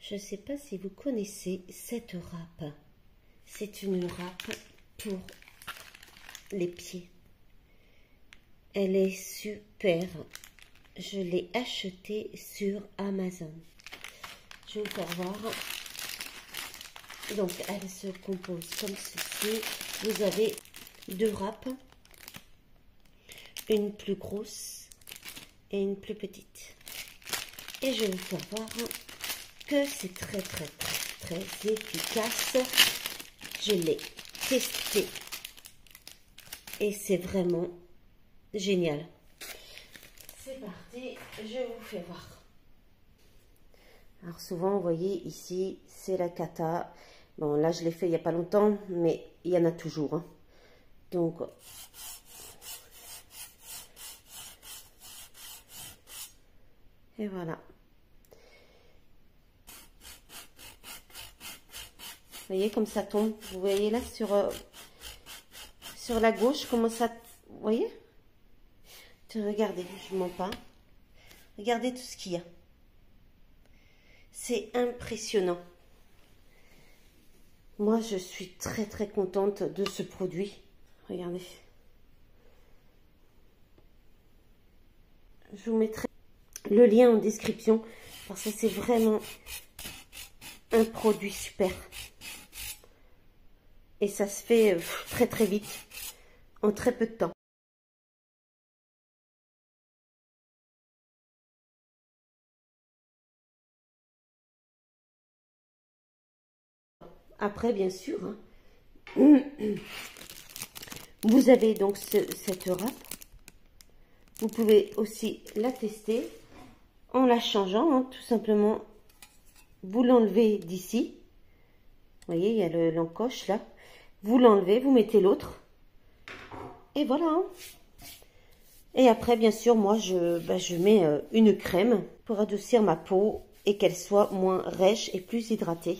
Je ne sais pas si vous connaissez cette râpe. C'est une râpe pour les pieds. Elle est super. Je l'ai achetée sur Amazon. Je vais vous faire voir. Donc, elle se compose comme ceci. Vous avez deux râpes. Une plus grosse et une plus petite. Et je vais vous faire voir que c'est très, très, très, très efficace. Je l'ai testé. Et c'est vraiment génial. C'est parti, je vous fais voir. Alors souvent, vous voyez ici, c'est la cata. Bon, là, je l'ai fait il n'y a pas longtemps, mais il y en a toujours. Hein. Donc, et voilà. Vous voyez comme ça tombe. Vous voyez là sur, euh, sur la gauche comment ça... Vous voyez? Regardez, je ne mens pas. Regardez tout ce qu'il y a. C'est impressionnant. Moi, je suis très très contente de ce produit. Regardez. Je vous mettrai le lien en description parce que c'est vraiment un produit super. Et ça se fait euh, très très vite, en très peu de temps. Après, bien sûr, hein. vous avez donc cette râpe. Vous pouvez aussi la tester en la changeant, hein, tout simplement. Vous l'enlevez d'ici. Vous voyez, il y a l'encoche là. Vous l'enlevez, vous mettez l'autre. Et voilà. Hein. Et après, bien sûr, moi, je, bah, je mets euh, une crème pour adoucir ma peau et qu'elle soit moins rêche et plus hydratée.